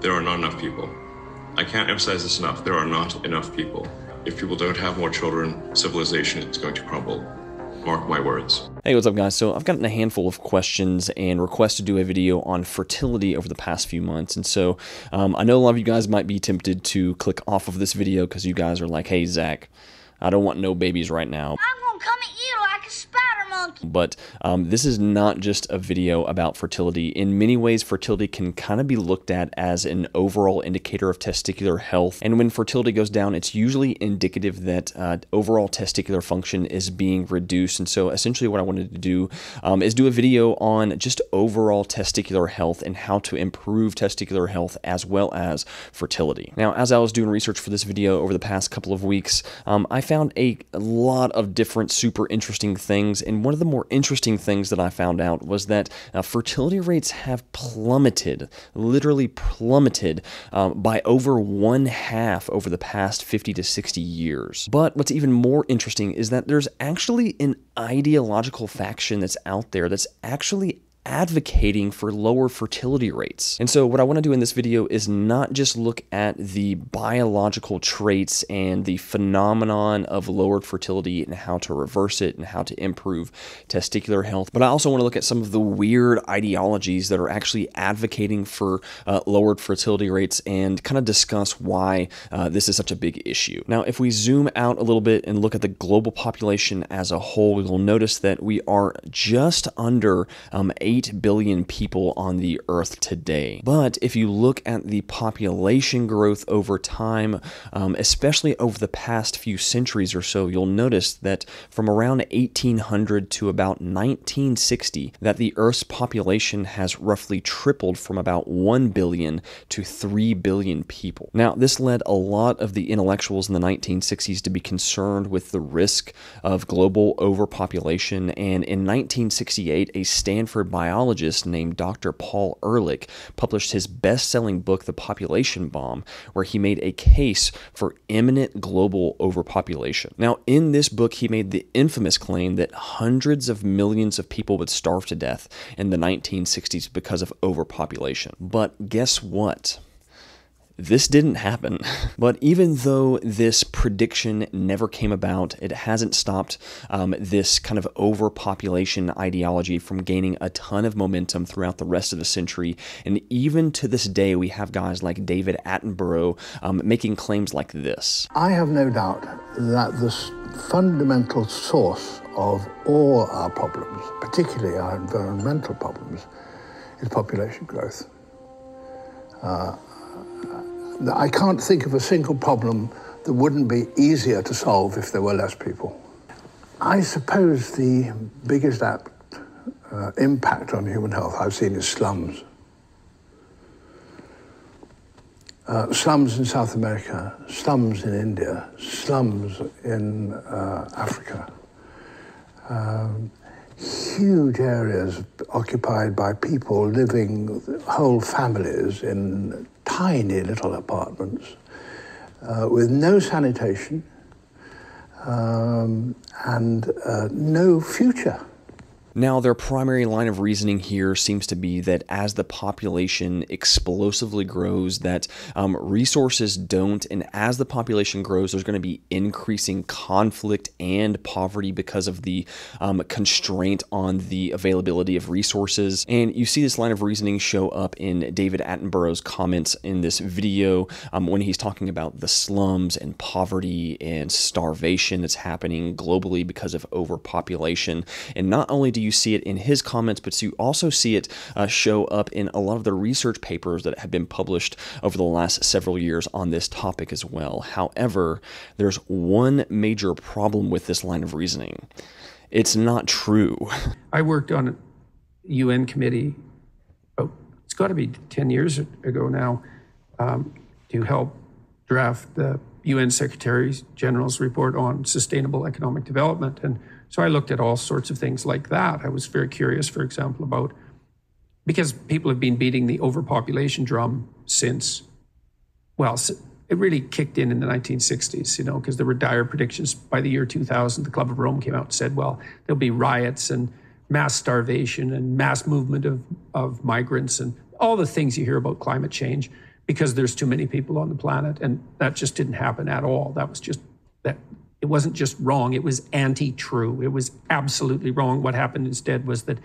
There are not enough people. I can't emphasize this enough. There are not enough people. If people don't have more children, civilization is going to crumble. Mark my words. Hey, what's up, guys? So, I've gotten a handful of questions and requests to do a video on fertility over the past few months. And so, um, I know a lot of you guys might be tempted to click off of this video because you guys are like, hey, Zach, I don't want no babies right now. But um, this is not just a video about fertility. In many ways, fertility can kind of be looked at as an overall indicator of testicular health. And when fertility goes down, it's usually indicative that uh, overall testicular function is being reduced. And so, essentially, what I wanted to do um, is do a video on just overall testicular health and how to improve testicular health as well as fertility. Now, as I was doing research for this video over the past couple of weeks, um, I found a, a lot of different super interesting things. And one of the more interesting things that I found out was that uh, fertility rates have plummeted, literally plummeted um, by over one half over the past 50 to 60 years. But what's even more interesting is that there's actually an ideological faction that's out there that's actually advocating for lower fertility rates. And so what I want to do in this video is not just look at the biological traits and the phenomenon of lowered fertility and how to reverse it and how to improve testicular health, but I also want to look at some of the weird ideologies that are actually advocating for uh, lowered fertility rates and kind of discuss why uh, this is such a big issue. Now, if we zoom out a little bit and look at the global population as a whole, you'll notice that we are just under um, 8 billion people on the earth today. But if you look at the population growth over time, um, especially over the past few centuries or so, you'll notice that from around 1800 to about 1960, that the earth's population has roughly tripled from about 1 billion to 3 billion people. Now, this led a lot of the intellectuals in the 1960s to be concerned with the risk of global overpopulation, and in 1968, a Stanford biologist named Dr. Paul Ehrlich published his best selling book, The Population Bomb, where he made a case for imminent global overpopulation. Now, in this book, he made the infamous claim that hundreds of millions of people would starve to death in the 1960s because of overpopulation. But guess what? This didn't happen. But even though this prediction never came about, it hasn't stopped um, this kind of overpopulation ideology from gaining a ton of momentum throughout the rest of the century. And even to this day, we have guys like David Attenborough um, making claims like this. I have no doubt that the fundamental source of all our problems, particularly our environmental problems, is population growth. Uh, I can't think of a single problem that wouldn't be easier to solve if there were less people. I suppose the biggest apt, uh, impact on human health I've seen is slums. Uh, slums in South America, slums in India, slums in uh, Africa. Um, huge areas occupied by people living whole families in tiny little apartments uh, with no sanitation um, and uh, no future. Now, their primary line of reasoning here seems to be that as the population explosively grows, that um, resources don't, and as the population grows, there's going to be increasing conflict and poverty because of the um, constraint on the availability of resources. And you see this line of reasoning show up in David Attenborough's comments in this video um, when he's talking about the slums and poverty and starvation that's happening globally because of overpopulation. And not only do you you see it in his comments, but you also see it uh, show up in a lot of the research papers that have been published over the last several years on this topic as well. However, there's one major problem with this line of reasoning. It's not true. I worked on a UN committee, oh, it's got to be 10 years ago now, um, to help draft the UN Secretary General's report on sustainable economic development. And so I looked at all sorts of things like that. I was very curious, for example, about because people have been beating the overpopulation drum since, well, it really kicked in in the 1960s, you know, because there were dire predictions by the year 2000. The Club of Rome came out and said, well, there'll be riots and mass starvation and mass movement of, of migrants and all the things you hear about climate change. because there's too many people on the planet. And that just didn't happen at all. That was just that it wasn't just wrong, it was anti true. It was absolutely wrong. What happened instead was that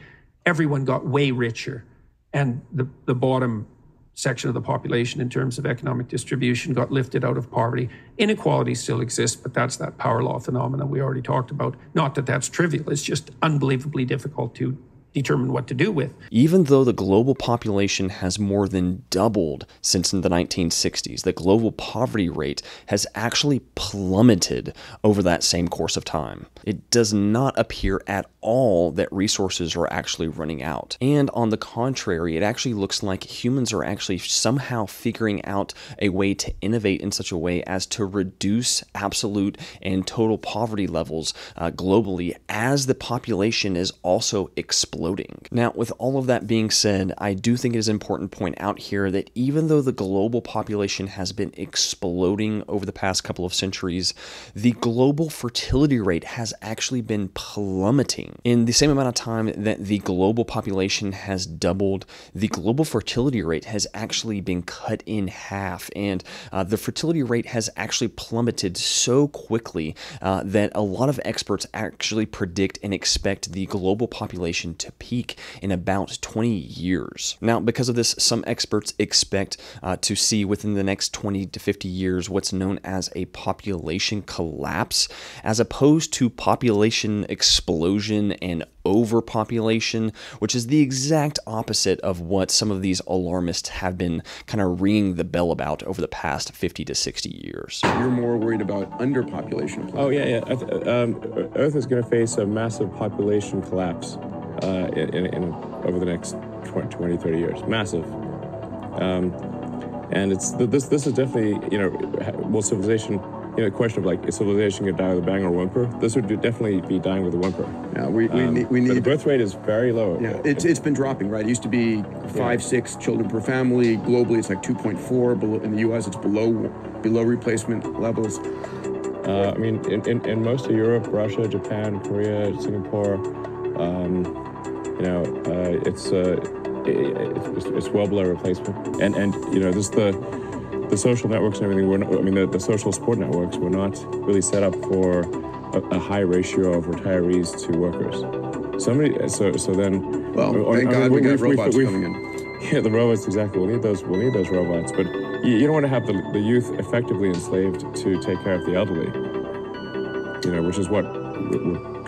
everyone got way richer and the, the bottom section of the population in terms of economic distribution got lifted out of poverty. Inequality still exists, but that's that power law phenomenon we already talked about. Not that that's trivial, it's just unbelievably difficult to determine what to do with. Even though the global population has more than doubled since the 1960s, the global poverty rate has actually plummeted over that same course of time. It does not appear at all that resources are actually running out. And on the contrary, it actually looks like humans are actually somehow figuring out a way to innovate in such a way as to reduce absolute and total poverty levels uh, globally as the population is also exploding exploding. Now, with all of that being said, I do think it is important to point out here that even though the global population has been exploding over the past couple of centuries, the global fertility rate has actually been plummeting. In the same amount of time that the global population has doubled, the global fertility rate has actually been cut in half, and uh, the fertility rate has actually plummeted so quickly uh, that a lot of experts actually predict and expect the global population to peak in about 20 years. Now, because of this, some experts expect uh, to see within the next 20 to 50 years what's known as a population collapse, as opposed to population explosion and overpopulation, which is the exact opposite of what some of these alarmists have been kind of ringing the bell about over the past 50 to 60 years. You're more worried about underpopulation. Oh, yeah, yeah. Um, Earth is going to face a massive population collapse uh, in, in, over the next 20, 20 30 years. Massive. Um, and it's this this is definitely you know will civilization you know the question of like is civilization gonna die with a bang or a whimper? This would definitely be dying with a whimper. Yeah we, we um, need we need the birth rate is very low. Yeah it's, it's been dropping right? It used to be five yeah. six children per family. Globally it's like 2.4 below in the us it's below below replacement levels. Uh, i mean in, in, in most of europe russia japan korea singapore um, you know, uh, it's, uh, it's, it's well below replacement. And and you know, this the the social networks and everything. We're not, I mean, the, the social support networks were not really set up for a, a high ratio of retirees to workers. Somebody, so so then. Well, or, thank I God we got robots we've, coming in. Yeah, the robots exactly. We'll need those. We'll need those robots, but you, you don't want to have the, the youth effectively enslaved to take care of the elderly. You know, which is what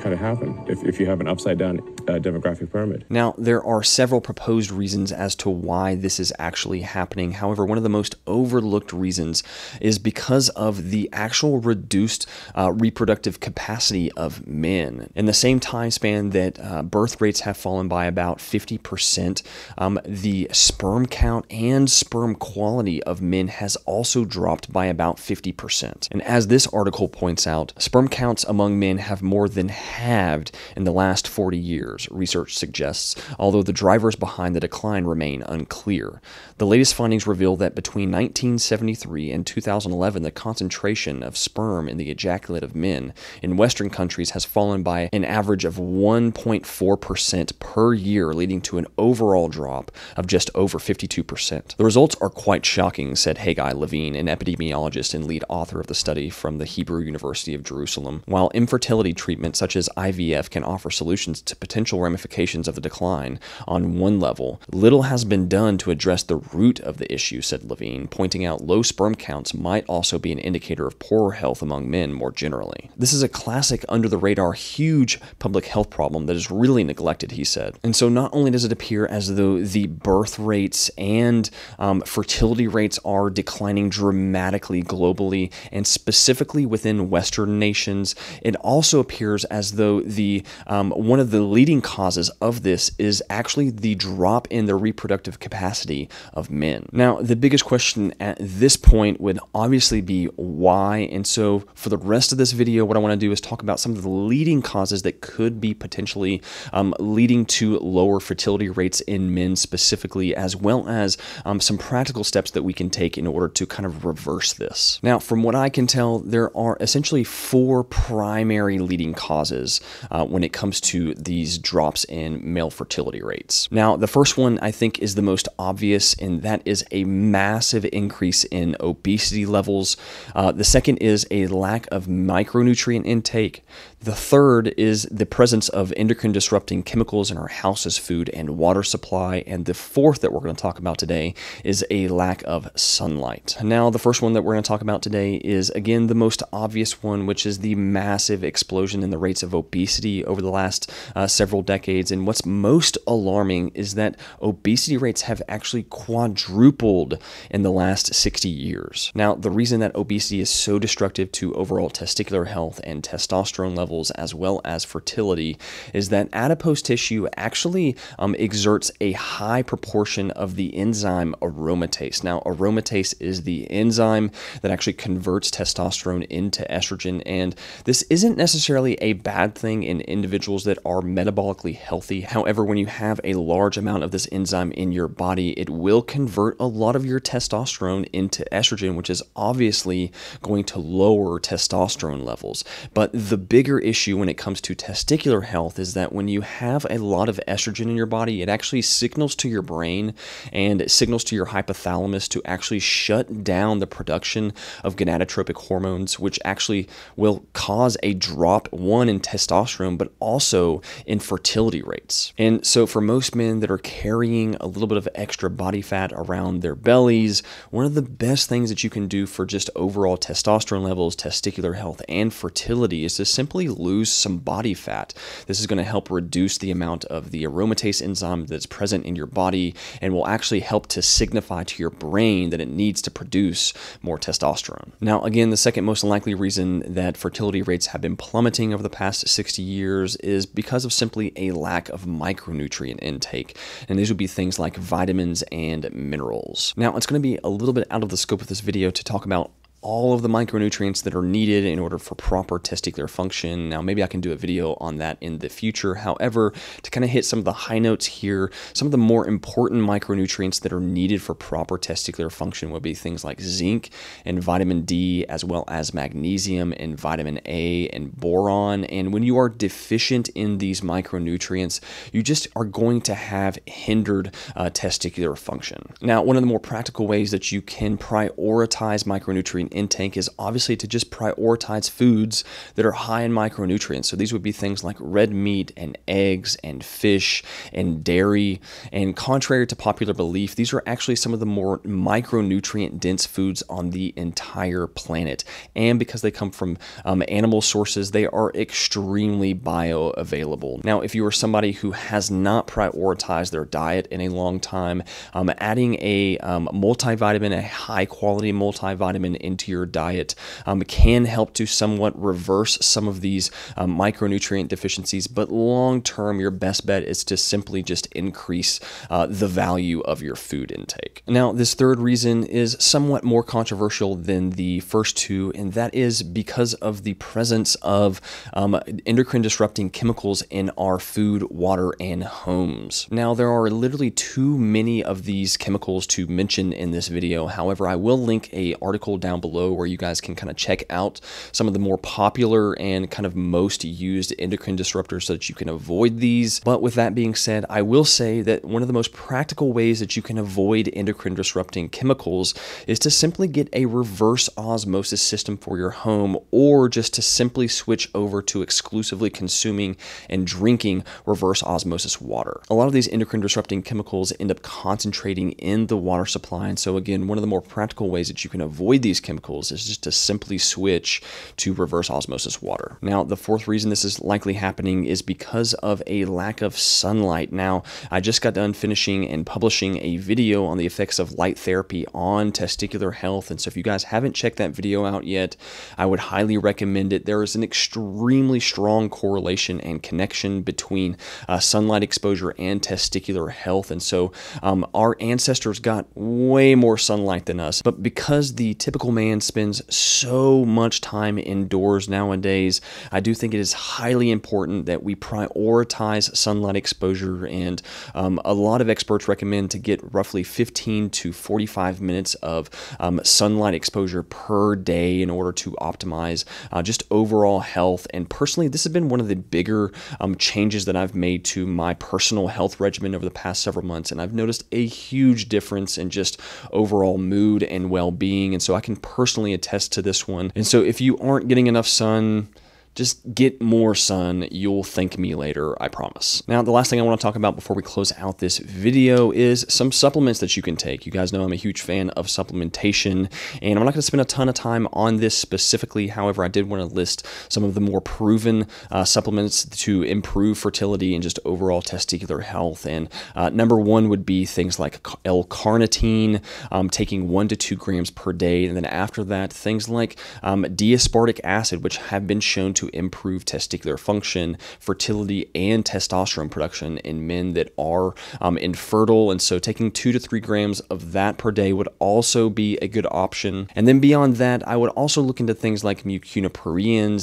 kind of happen if, if you have an upside down uh, demographic pyramid. Now, there are several proposed reasons as to why this is actually happening. However, one of the most overlooked reasons is because of the actual reduced uh, reproductive capacity of men. In the same time span that uh, birth rates have fallen by about 50%, um, the sperm count and sperm quality of men has also dropped by about 50%. And as this article points out, sperm counts among men have more than halved in the last 40 years, research suggests, although the drivers behind the decline remain unclear. The latest findings reveal that between 1973 and 2011, the concentration of sperm in the ejaculate of men in Western countries has fallen by an average of 1.4% per year, leading to an overall drop of just over 52%. The results are quite shocking, said Haggai Levine, an epidemiologist and lead author of the study from the Hebrew University of Jerusalem. While infertility treatment such as as IVF can offer solutions to potential ramifications of the decline on one level, little has been done to address the root of the issue, said Levine, pointing out low sperm counts might also be an indicator of poorer health among men more generally. This is a classic under the radar, huge public health problem that is really neglected, he said. And so not only does it appear as though the birth rates and um, fertility rates are declining dramatically globally and specifically within Western nations, it also appears as though the um, one of the leading causes of this is actually the drop in the reproductive capacity of men. Now, the biggest question at this point would obviously be why. And so, for the rest of this video, what I want to do is talk about some of the leading causes that could be potentially um, leading to lower fertility rates in men specifically, as well as um, some practical steps that we can take in order to kind of reverse this. Now, from what I can tell, there are essentially four primary leading causes causes uh, when it comes to these drops in male fertility rates. Now, the first one I think is the most obvious, and that is a massive increase in obesity levels. Uh, the second is a lack of micronutrient intake. The third is the presence of endocrine disrupting chemicals in our house's food and water supply. And the fourth that we're going to talk about today is a lack of sunlight. Now, the first one that we're going to talk about today is again the most obvious one, which is the massive explosion in the rates of obesity over the last uh, several decades. And what's most alarming is that obesity rates have actually quadrupled in the last 60 years. Now, the reason that obesity is so destructive to overall testicular health and testosterone levels levels as well as fertility is that adipose tissue actually um, exerts a high proportion of the enzyme aromatase. Now, aromatase is the enzyme that actually converts testosterone into estrogen, and this isn't necessarily a bad thing in individuals that are metabolically healthy. However, when you have a large amount of this enzyme in your body, it will convert a lot of your testosterone into estrogen, which is obviously going to lower testosterone levels. But the bigger issue when it comes to testicular health is that when you have a lot of estrogen in your body, it actually signals to your brain and signals to your hypothalamus to actually shut down the production of gonadotropic hormones, which actually will cause a drop, one, in testosterone, but also in fertility rates. And so, for most men that are carrying a little bit of extra body fat around their bellies, one of the best things that you can do for just overall testosterone levels, testicular health, and fertility is to simply lose some body fat. This is going to help reduce the amount of the aromatase enzyme that's present in your body and will actually help to signify to your brain that it needs to produce more testosterone. Now, again, the second most likely reason that fertility rates have been plummeting over the past 60 years is because of simply a lack of micronutrient intake. And these would be things like vitamins and minerals. Now, it's going to be a little bit out of the scope of this video to talk about all of the micronutrients that are needed in order for proper testicular function. Now, maybe I can do a video on that in the future. However, to kind of hit some of the high notes here, some of the more important micronutrients that are needed for proper testicular function would be things like zinc and vitamin D, as well as magnesium and vitamin A and boron. And when you are deficient in these micronutrients, you just are going to have hindered uh, testicular function. Now, one of the more practical ways that you can prioritize micronutrient intake is obviously to just prioritize foods that are high in micronutrients. So these would be things like red meat and eggs and fish and dairy. And contrary to popular belief, these are actually some of the more micronutrient dense foods on the entire planet. And because they come from um, animal sources, they are extremely bioavailable. Now, if you are somebody who has not prioritized their diet in a long time, um, adding a um, multivitamin, a high quality multivitamin into your diet um, can help to somewhat reverse some of these um, micronutrient deficiencies. But long term, your best bet is to simply just increase uh, the value of your food intake. Now, this third reason is somewhat more controversial than the first two, and that is because of the presence of um, endocrine disrupting chemicals in our food, water, and homes. Now, there are literally too many of these chemicals to mention in this video. However, I will link a article down below where you guys can kind of check out some of the more popular and kind of most used endocrine disruptors so that you can avoid these. But with that being said, I will say that one of the most practical ways that you can avoid endocrine disrupting chemicals is to simply get a reverse osmosis system for your home or just to simply switch over to exclusively consuming and drinking reverse osmosis water. A lot of these endocrine disrupting chemicals end up concentrating in the water supply. And so, again, one of the more practical ways that you can avoid these chemicals chemicals is just to simply switch to reverse osmosis water. Now, the fourth reason this is likely happening is because of a lack of sunlight. Now, I just got done finishing and publishing a video on the effects of light therapy on testicular health. And so, if you guys haven't checked that video out yet, I would highly recommend it. There is an extremely strong correlation and connection between uh, sunlight exposure and testicular health. And so, um, our ancestors got way more sunlight than us. But because the typical man man spends so much time indoors nowadays, I do think it is highly important that we prioritize sunlight exposure. And um, a lot of experts recommend to get roughly 15 to 45 minutes of um, sunlight exposure per day in order to optimize uh, just overall health. And personally, this has been one of the bigger um, changes that I've made to my personal health regimen over the past several months. And I've noticed a huge difference in just overall mood and well being. And so I can personally attest to this one. And so if you aren't getting enough sun, just get more sun. You'll thank me later, I promise. Now, the last thing I want to talk about before we close out this video is some supplements that you can take. You guys know I'm a huge fan of supplementation, and I'm not going to spend a ton of time on this specifically. However, I did want to list some of the more proven uh, supplements to improve fertility and just overall testicular health. And uh, number one would be things like L-carnitine, um, taking one to two grams per day. And then after that, things like um, D-aspartic acid, which have been shown to improve testicular function, fertility, and testosterone production in men that are um, infertile. And so taking two to three grams of that per day would also be a good option. And then beyond that, I would also look into things like mucuna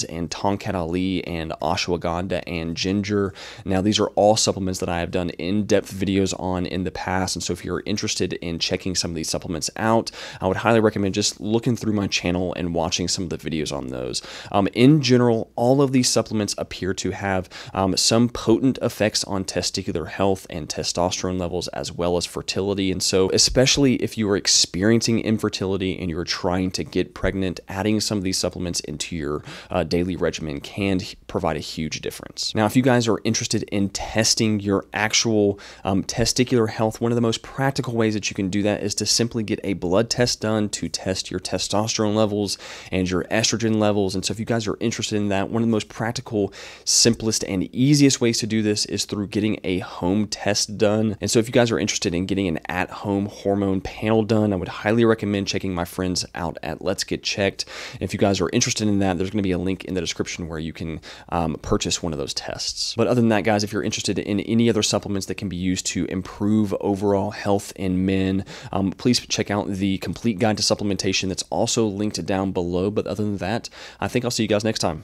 and Tongkat Ali and ashwagandha and ginger. Now, these are all supplements that I have done in-depth videos on in the past. And so if you're interested in checking some of these supplements out, I would highly recommend just looking through my channel and watching some of the videos on those. Um, in general, all of these supplements appear to have um, some potent effects on testicular health and testosterone levels as well as fertility. And so, especially if you are experiencing infertility and you're trying to get pregnant, adding some of these supplements into your uh, daily regimen can provide a huge difference. Now, if you guys are interested in testing your actual um, testicular health, one of the most practical ways that you can do that is to simply get a blood test done to test your testosterone levels and your estrogen levels. And so, if you guys are interested in that, one of the most practical, simplest, and easiest ways to do this is through getting a home test done. And so, if you guys are interested in getting an at home hormone panel done, I would highly recommend checking my friends out at Let's Get Checked. And if you guys are interested in that, there's going to be a link in the description where you can um, purchase one of those tests. But other than that, guys, if you're interested in any other supplements that can be used to improve overall health in men, um, please check out the complete guide to supplementation that's also linked down below. But other than that, I think I'll see you guys next time.